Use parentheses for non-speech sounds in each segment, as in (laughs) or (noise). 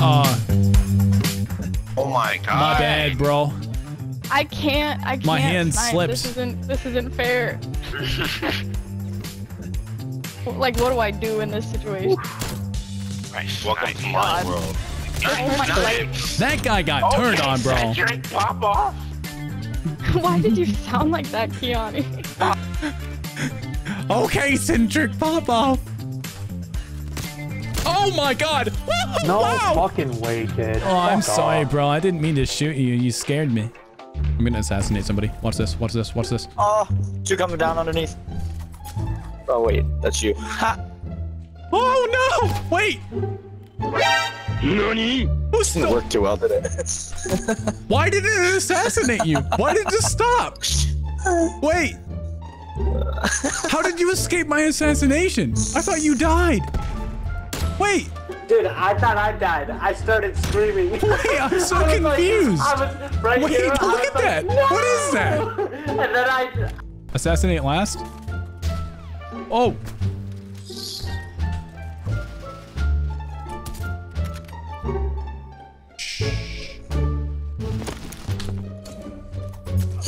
Uh, Oh my god. my bad, bro. I can't. I can't. My hand snipe. slipped. This isn't. This isn't fair. (laughs) like, what do I do in this situation? Nice. Welcome to my world. Oh my god! That guy got turned on, bro. Centric pop off. (laughs) Why did you sound like that, Keanu? (laughs) Okay, centric pop off. Oh my god. No wow. fucking way, kid. Oh, I'm Fuck sorry, off. bro. I didn't mean to shoot you. You scared me. I'm gonna assassinate somebody. Watch this. Watch this. Watch this. Oh, two coming down underneath. Oh wait, that's you. Ha! Oh no! Wait. Nani? Who's Didn't work too well, today. (laughs) Why did it assassinate you? Why did it just stop? Wait. How did you escape my assassination? I thought you died. Wait. Dude, I thought I died. I started screaming. Wait, I'm (laughs) so I was like- confused. I was right Wait, here. I look was at like, that. "No!" What is that? (laughs) And then I. Assassinate last. Oh.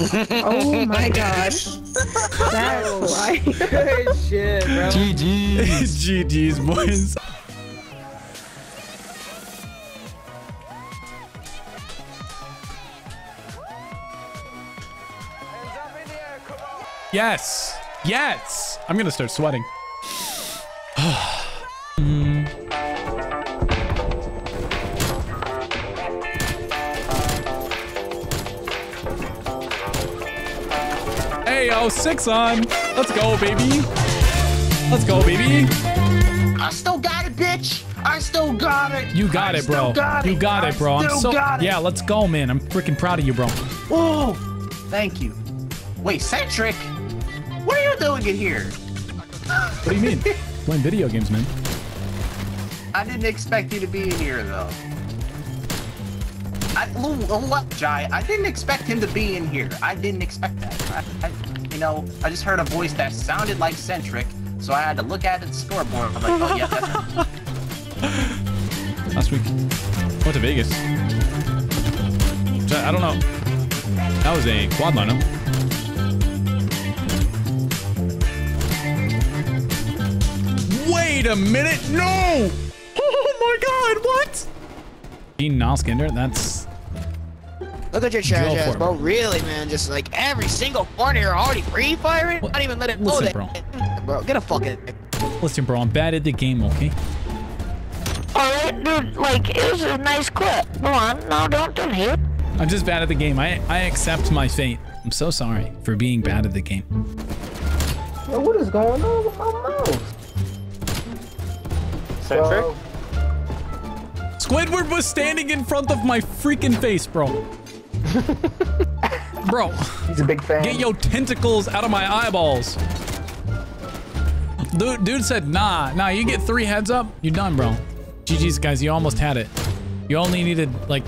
Oh (laughs) my gosh. That's right. (laughs) Shit, bro. GG's, (laughs) boys. Yes. Yes. I'm gonna start sweating. Yo, six on. Let's go, baby. Let's go, baby. I still got it, bitch. I still got it. You got I it, bro. got You got I it, bro. I'm so yeah. Let's go, man. I'm freaking proud of you, bro. Oh, Thank you. Wait, Centric. What are you doing in here? What do you mean? (laughs) Playing video games, man. I didn't expect you to be in here, though. I, what, Jai? I didn't expect him to be in here. I didn't expect that. I, I, know, I just heard a voice that sounded like Centric, so I had to look at the scoreboard. I'm like, oh yeah, that's. Last week, went to Vegas. I don't know. That was a quad lineup. Wait a minute! No! (laughs) Oh my God! What? Dean Noskinder. That's Look at your trash ass, bro. bro. Really, man. Just like every single corner you're already free firing. What? Not even let it know Listen, that. (laughs) Bro, get a fucking. (laughs) listen, bro. I'm bad at the game. Okay. Oh, Alright, dude, like, it was a nice clip. Come on, no, don't, don't hate. I'm just bad at the game. I I accept my fate. I'm so sorry for being bad at the game. Yo, what is going on with my mouse? Centric? Squidward was standing in front of my freaking face, bro. (laughs) bro, he's a big fan. get your tentacles out of my eyeballs. Dude, dude said, nah, nah, you get three heads up, you're done, bro. GG's, guys, you almost had it. You only needed, like,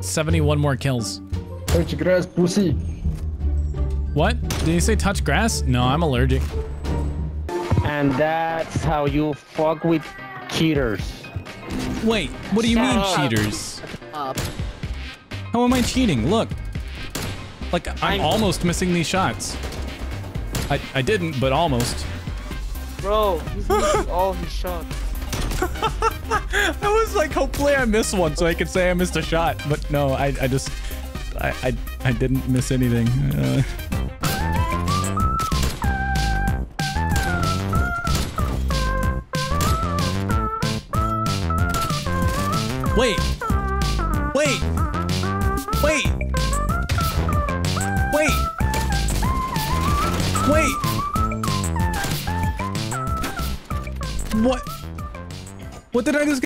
71 more kills. Touch grass, pussy. What? Did you say touch grass? No, I'm allergic. And that's how you fuck with cheaters. Wait, what do you mean, up. cheaters? Up. How am I cheating? Look. Like, I'm almost missing these shots. I, I didn't, but almost. Bro, he's missing all his shots. (laughs) I was like, hopefully I miss one so I could say I missed a shot. But no, I, I just, I, I, I didn't miss anything. Uh, wait, wait, wait, wait, wait. What? What did I just get?